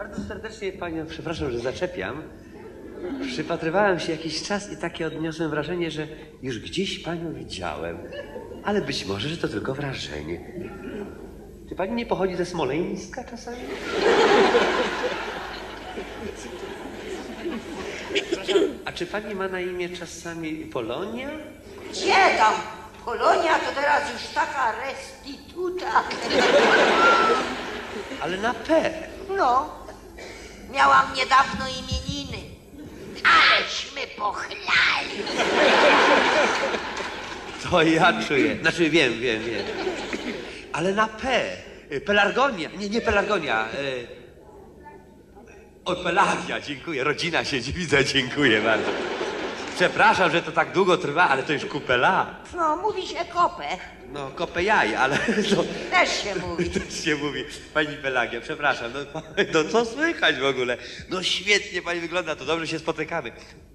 Bardzo serdecznie panią, przepraszam, że zaczepiam. Przypatrywałem się jakiś czas i takie odniosłem wrażenie, że już gdzieś panią widziałem. Ale być może, że to tylko wrażenie. Czy pani nie pochodzi ze Smoleńska czasami? Przepraszam, a czy pani ma na imię czasami Polonia? Gdzie tam? Polonia to teraz już taka restituta. Ale na P. No, miałam niedawno imieniny. Aleśmy pochlali. To ja czuję. Znaczy wiem, wiem, wiem. Ale na P. Pelargonia. Nie, nie Pelargonia. y, O, Pelagia, dziękuję. Rodzina siedzi, widzę, dziękuję bardzo. Przepraszam, że to tak długo trwa, ale to już kupę lat. No, mówi się kopę. No, kopę jaj, ale to Też się mówi. też się mówi. Pani Pelagia, przepraszam, no, no co słychać w ogóle? No świetnie pani wygląda, to dobrze się spotykamy.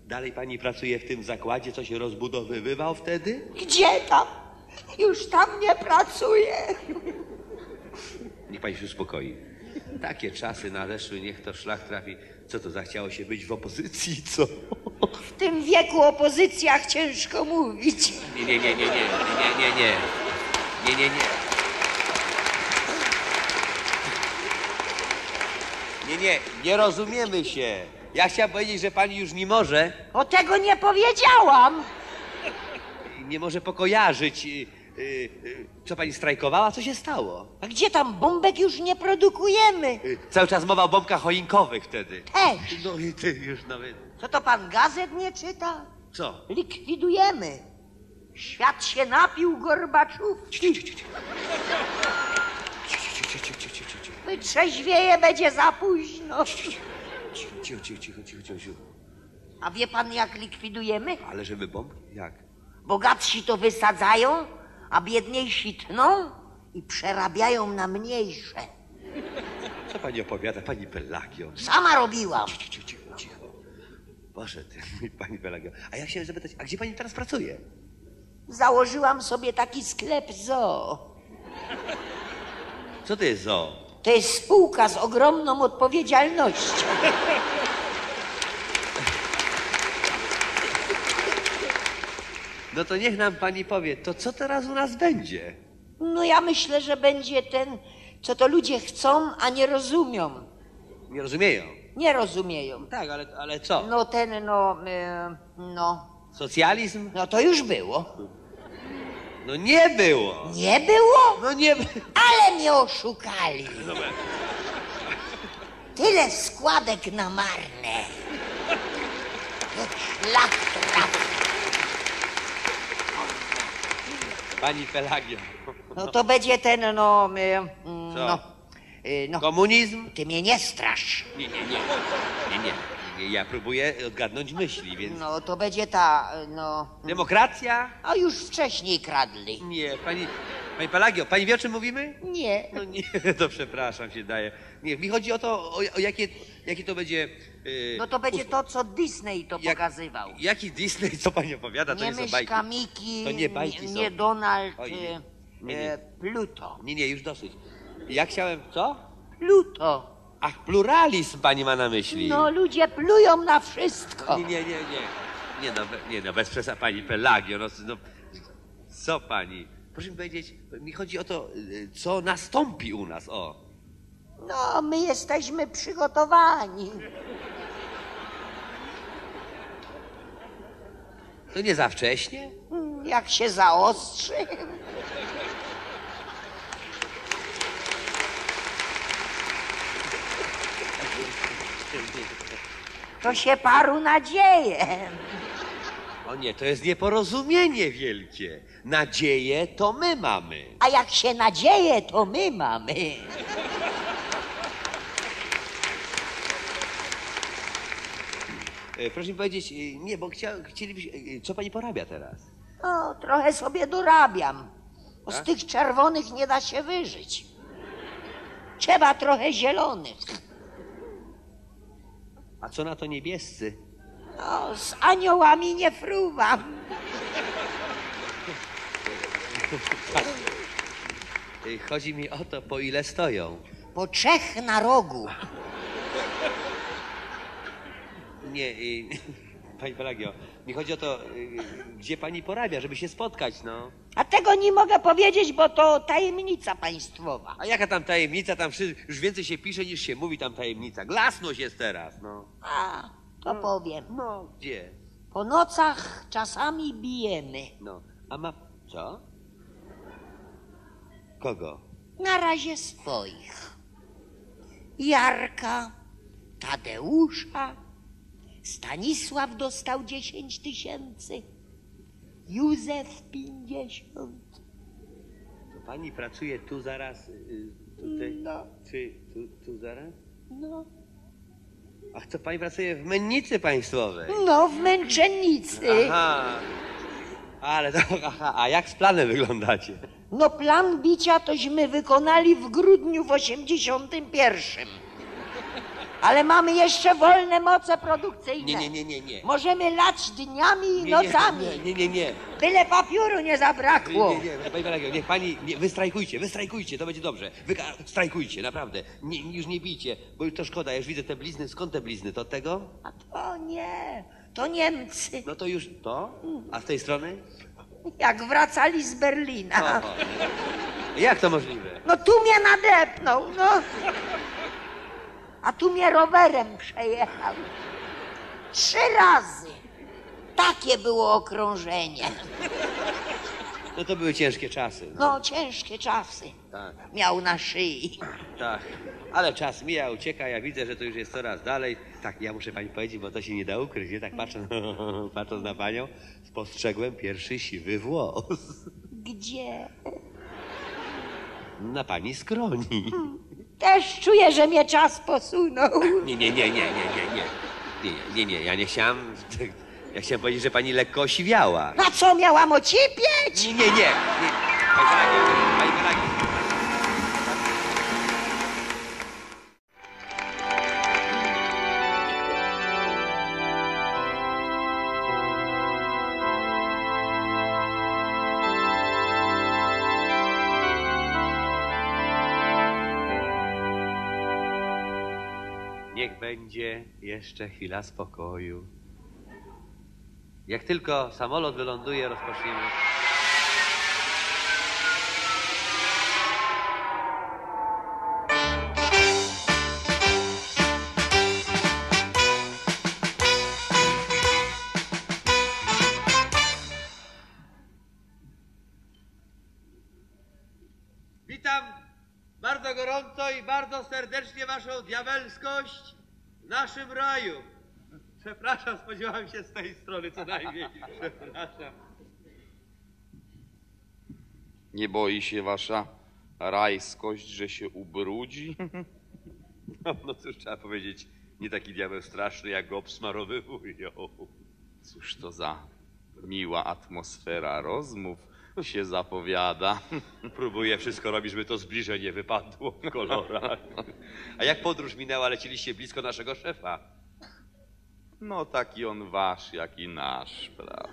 Dalej pani pracuje w tym zakładzie, co się rozbudowywał wtedy? Gdzie tam? Już tam nie pracuję. Niech pani się uspokoi. Takie czasy nadeszły, niech to szlak trafi. Co to zachciało się być w opozycji, co? W tym wieku o pozycjach ciężko mówić. Nie, nie, nie, nie, nie, nie, nie, nie. Nie, nie, nie. Nie, nie, nie rozumiemy się. Ja chciałem powiedzieć, że pani już nie może, O tego nie powiedziałam. nie może pokojarzyć. Y, y, y, Co pani strajkowała? Co się stało? A gdzie tam bombek już nie produkujemy? Y, Cały czas mowa o bombkach choinkowych wtedy. Też. No i ty już nawet. Co to pan gazet nie czyta? Co? Likwidujemy. Świat się napił Gorbaczówki. Wytrzeźwieje będzie za późno. Cicho, cicho, cicho, cicho, cicho. A wie pan jak likwidujemy? Ale żeby bombki? Jak? Bogatsi to wysadzają, a biedniejsi tną i przerabiają na mniejsze. Co pani opowiada, pani Pelagio? Sama robiłam. Cicho, cicho, cicho. Boże, ty, mój pani Pelagio. A ja chciałem zapytać, a gdzie pani teraz pracuje? Założyłam sobie taki sklep zoo. Co to jest zoo? To jest spółka z ogromną odpowiedzialnością. No to niech nam pani powie, to co teraz u nas będzie? No ja myślę, że będzie ten, co to ludzie chcą, a nie rozumią. Nie rozumieją. Nie rozumieją. Tak, ale, ale co? No ten, no, e, no, Socjalizm? no to już było. No nie było. Nie było? No nie było. Ale mnie oszukali. Tyle składek na marne. Jak szlak trafi. Pani Pelagio. No to będzie ten, no, e, mm, Co? no, e, no, Komunizm? ty mnie nie strasz. Nie, nie, nie. Nie, nie. ja próbuję odgadnąć myśli, więc... No to będzie ta, no, Demokracja? a już wcześniej kradli. Nie, pani... Pani Pelagio, pani wie o czym mówimy? Nie. No nie, to przepraszam się daje. Nie, mi chodzi o to, o, o jakie, jakie to będzie... Yy, No to będzie to, co Disney to jak- pokazywał. Jaki Disney, co pani opowiada, to Nie nie, są bajki. Myszka Miki, To nie bajki nie, są. nie Donald, Oj, nie. e, Nie, nie. e, Pluto. Nie, nie, już dosyć. Ja chciałem, co? Pluto. Ach, pluralizm pani ma na myśli. No ludzie plują na wszystko. Nie, nie, nie, nie. Nie no, nie no, bez przesady, pani Pelagio, no, no, co pani? Proszę mi powiedzieć, mi chodzi o to, y, co nastąpi u nas, o. No my jesteśmy przygotowani. To nie za wcześnie? Mm, Jak się zaostrzy. To się paru nadzieje. O nie, to jest nieporozumienie wielkie. Nadzieję to my mamy. A jak się nadzieje, to my mamy. Proszę mi powiedzieć, e, nie, bo chcia, chcielibyśmy, e, co pani porabia teraz? No, trochę sobie dorabiam. Bo z Tak? tych czerwonych nie da się wyżyć. Trzeba trochę zielonych. A co na to niebiescy? No, z aniołami nie fruwam. E, Chodzi mi o to, po ile stoją. Po trzech na rogu. Nie, y, pani Pelagio, mi chodzi o to, y, gdzie pani porabia, żeby się spotkać, no. A tego nie mogę powiedzieć, bo to tajemnica państwowa. A jaka tam tajemnica, tam wszy- już więcej się pisze niż się mówi tam tajemnica. Glasność jest teraz, no. A, to powiem. No, gdzie? Po nocach czasami bijemy. No, a ma... co? Kogo? Na razie swoich. Jarka, Tadeusza, Stanisław dostał 10 tysięcy, Józef 50. To pani pracuje tu zaraz, y, tutaj, No. czy tu, tu zaraz? No, Ach, to pani pracuje w mennicy państwowej. no w męczennicy. Aha. Ale to, aha, a jak z planem wyglądacie? No plan bicia tośmy wykonali w grudniu w 81. Ale mamy jeszcze wolne moce produkcyjne. Nie, nie, nie, nie, nie. Możemy lać dniami i Nie, nocami. Nie, nie, nie, nie. Byle papiuru nie Nie, zabrakło. nie, nie, pani Pelagio, niech pani, nie, wy strajkujcie, wy strajkujcie, to będzie dobrze. Wy strajkujcie, naprawdę. Nie, już nie bijcie, bo już to szkoda, ja już widzę te blizny. Skąd te blizny? To od tego? A to nie, to Niemcy. No to już to? A z tej strony? Jak wracali z Berlina. Oho. Jak to możliwe? No tu mnie nadepnął, no. A tu mnie rowerem przejechał. Trzy razy. Takie było okrążenie. No to były ciężkie czasy. No, ciężkie czasy. Tak, Miał na szyi. tak. Ale czas mija, ucieka, ja widzę, że to już jest coraz dalej. Tak, ja muszę pani powiedzieć, bo to się nie da ukryć, nie? Tak patrząc, patrząc na panią, spostrzegłem pierwszy siwy włos. Gdzie? Na pani skroni. Też czuję, że mnie czas posunął. Nie, nie, nie, nie, nie, nie, nie. Nie, nie, nie, ja nie chciałem... Ja chciałem powiedzieć, że pani lekko osiwiała. Na co miałam ocipieć? Nie, nie, nie. nie. Pani Niech będzie jeszcze chwila spokoju. Jak tylko samolot wyląduje, rozpoczniemy. Gorąco i bardzo serdecznie Waszą diabelskość w naszym raju. Przepraszam, spodziewałem się z tej strony co najmniej. Przepraszam. Nie boi się wasza rajskość, że się ubrudzi? No, no cóż trzeba powiedzieć, nie taki diabeł straszny, jak go obsmarowywują. Cóż to za miła atmosfera rozmów się zapowiada. Próbuję wszystko robić, żeby to zbliżenie wypadło w kolorach. A jak podróż minęła, leciliście blisko naszego szefa? No taki on wasz, jak i nasz, prawda?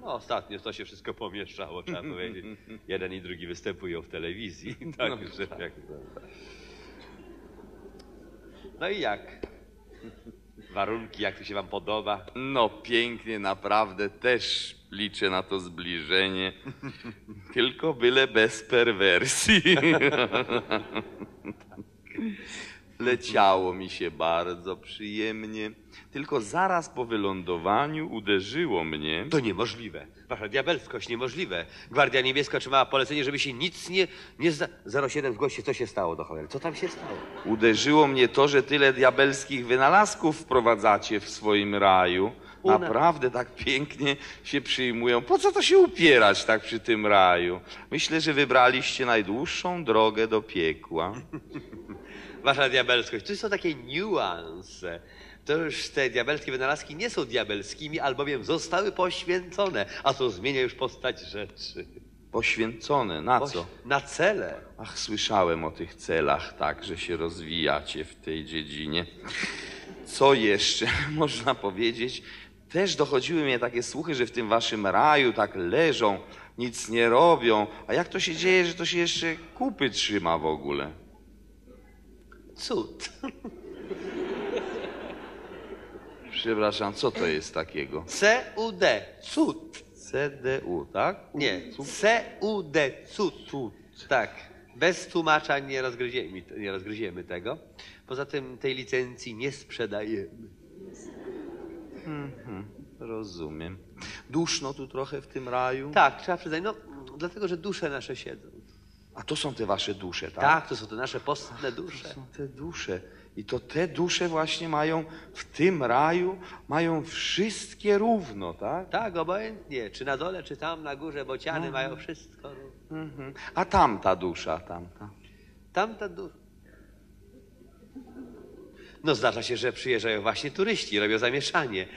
No ostatnio to się wszystko pomieszało, trzeba powiedzieć. Jeden i drugi występują w telewizji, także jak... No i jak? Warunki, jak to się wam podoba? No pięknie, naprawdę też liczę na to zbliżenie. Tylko byle bez perwersji. Leciało mi się bardzo przyjemnie. Tylko zaraz po wylądowaniu uderzyło mnie. To niemożliwe. Wasza diabelskość niemożliwe. Gwardia Niebieska otrzymała polecenie, żeby się nic nie... nie zda... 07 zgłoście, co się stało do cholery. Co tam się stało? Uderzyło mnie to, że tyle diabelskich wynalazków wprowadzacie w swoim raju. Una- Naprawdę tak pięknie się przyjmują. Po co to się upierać tak przy tym raju? Myślę, że wybraliście najdłuższą drogę do piekła. Wasza diabelskość, to są takie niuanse. To już te diabelskie wynalazki nie są diabelskimi, albowiem zostały poświęcone, a to zmienia już postać rzeczy. Poświęcone. Na co? Na cele. Ach, słyszałem o tych celach, tak, że się rozwijacie w tej dziedzinie. Co jeszcze można powiedzieć? Też dochodziły mnie takie słuchy, że w tym waszym raju tak leżą, nic nie robią. A jak to się dzieje, że to się jeszcze kupy trzyma w ogóle? Cud. Przepraszam, co to jest takiego? CUD, cud. CDU, tak? Nie, CUD, cud. cud. Tak, bez tłumaczeń nie rozgryziemy, nie rozgryziemy tego. Poza tym tej licencji nie sprzedajemy. Rozumiem. Duszno tu trochę w tym raju? Tak, trzeba przyznać, no dlatego, że dusze nasze siedzą. A to są te wasze dusze, tak? Tak, to są te nasze postne dusze. To są te dusze. I to te dusze właśnie mają w tym raju, mają wszystkie równo, tak? Tak, obojętnie, czy na dole, czy tam na górze, bociany mają wszystko. Mhm. A tamta dusza, tamta. Tamta dusza. No zdarza się, że przyjeżdżają właśnie turyści, robią zamieszanie.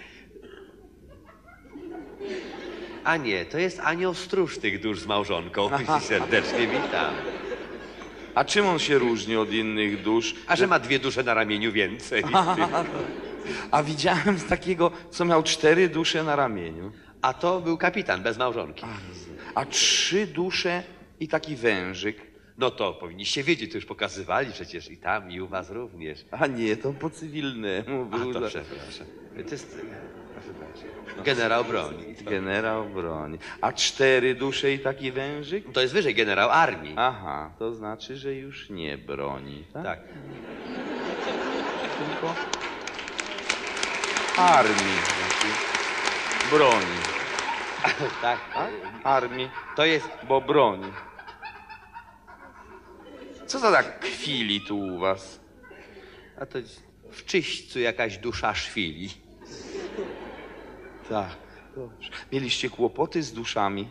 A nie, to jest anioł stróż tych dusz z małżonką. Serdecznie witam. A czym on się różni od innych dusz? A że ma dwie dusze na ramieniu więcej. A widziałem z takiego, co miał cztery dusze na ramieniu. A to był kapitan bez małżonki. A trzy dusze i taki wężyk. No to powinniście wiedzieć, to już pokazywali przecież i tam, i u was również. A nie, to po cywilnemu A był to za- przepraszam. To jest generał broni. generał broni. A cztery dusze i taki wężyk? To jest wyżej generał armii. Aha, to znaczy, że już nie broni, tak? Tak. Tylko armii. znaczy Broni. tak. Armii, To jest bo broni. Co to tak kwili tu u was? A to w czyśćcu jakaś dusza szwili. Tak, dobrze. Mieliście kłopoty z duszami?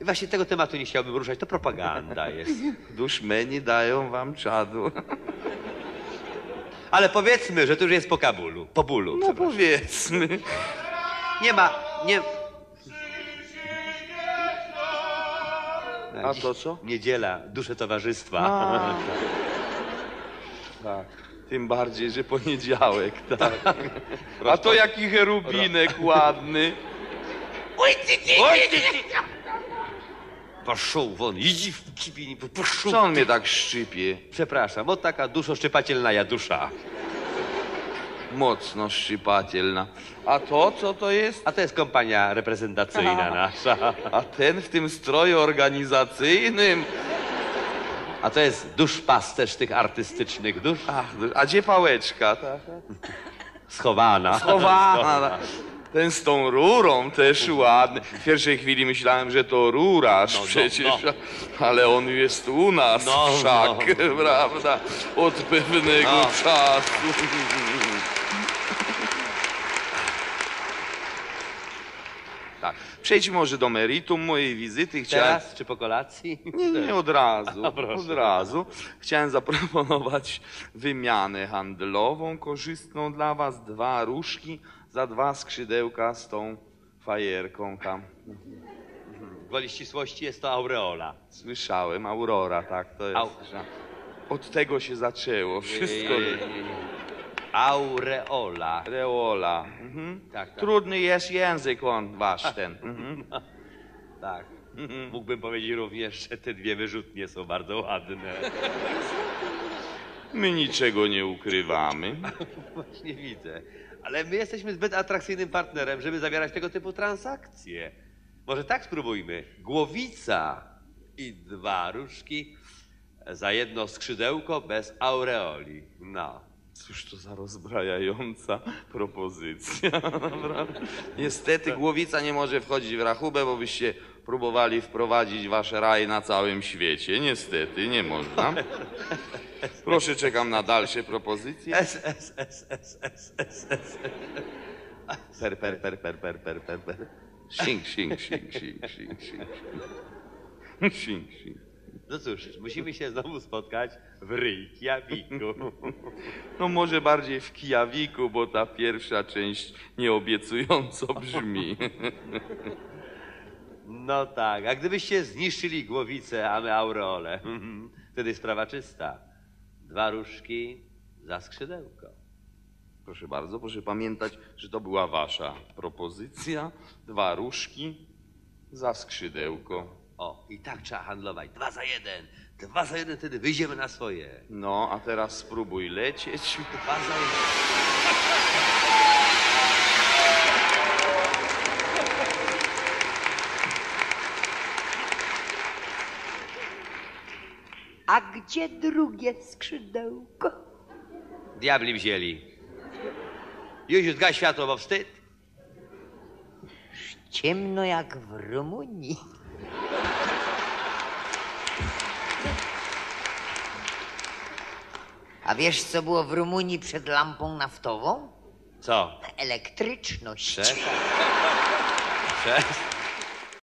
I właśnie tego tematu nie chciałbym ruszać, to propaganda jest. Duszmeni dają wam czadu. Ale powiedzmy, że to już jest po Kabulu, po bólu. No powiedzmy. Nie ma, nie... A to co? Niedziela, dusze towarzystwa. A. Tak. Tym bardziej, że poniedziałek, tak. A to jaki cherubinek ładny. Oj, ty, ty. Poszł won, idź w kibini, poszł. Co on mnie tak szczypie? Przepraszam, o taka duszoszczypatelna ja dusza. Mocno szczypatelna. A to co to jest? A to jest kompania reprezentacyjna nasza. A ten w tym stroju organizacyjnym? A to jest duszpasterz tych artystycznych dusz. Ach, a gdzie pałeczka? Ta, Schowana. Chowana. Ten z tą rurą też ładny. W pierwszej chwili myślałem, że to rurarz No, no, przecież, no. ale on jest u nas No, wszak, prawda? Od pewnego No. czasu. Tak. Przejdźmy może do meritum mojej wizyty. Chciałem... Teraz czy po kolacji? Nie, nie, od razu. A. Od razu. Chciałem zaproponować wymianę handlową korzystną dla was. Dwa różki za dwa skrzydełka z tą fajerką tam. Gwoli ścisłości jest to aureola. Słyszałem, Aurora, tak, to jest. Au. Od tego się zaczęło wszystko. Nie, nie, nie. Aureola. Reola. Mhm. Tak, tak. Trudny jest język on wasz ten. Mhm. Tak. Mógłbym powiedzieć również, że te dwie wyrzutnie są bardzo ładne. My niczego nie ukrywamy. Właśnie widzę. Ale my jesteśmy zbyt atrakcyjnym partnerem, żeby zawierać tego typu transakcje. Może tak spróbujmy. Głowica i dwa różki za jedno skrzydełko bez aureoli. No. Cóż to za rozbrajająca propozycja. Niestety głowica nie może wchodzić w rachubę, bo byście próbowali wprowadzić wasz raj na całym świecie. Niestety, nie można. Proszę, czekam na dalsze propozycje. S, S, S, S, S, S, S. Per, per, per, per, per, per, per, per. Sing, sing, sing, sing, sing, sing. Sing, sing. No cóż, musimy się znowu spotkać w Reykjaviku. No może bardziej w Kijawiku, bo ta pierwsza część nieobiecująco brzmi. No tak, a gdybyście zniszczyli głowicę, a my aureolę, wtedy sprawa czysta. Dwa różki za skrzydełko. Proszę bardzo, proszę pamiętać, że to była wasza propozycja. Dwa różki za skrzydełko. O, i tak trzeba handlować. Dwa za jeden. Dwa za jeden, wtedy wyjdziemy na swoje. No, a teraz spróbuj lecieć. Dwa za jeden. A gdzie drugie skrzydełko? Diabli wzięli. Już zgaś światło, bo wstyd. Ciemno jak w Rumunii. A wiesz, co było w Rumunii przed lampą naftową? Co? Elektryczność. Przestań. Przestań.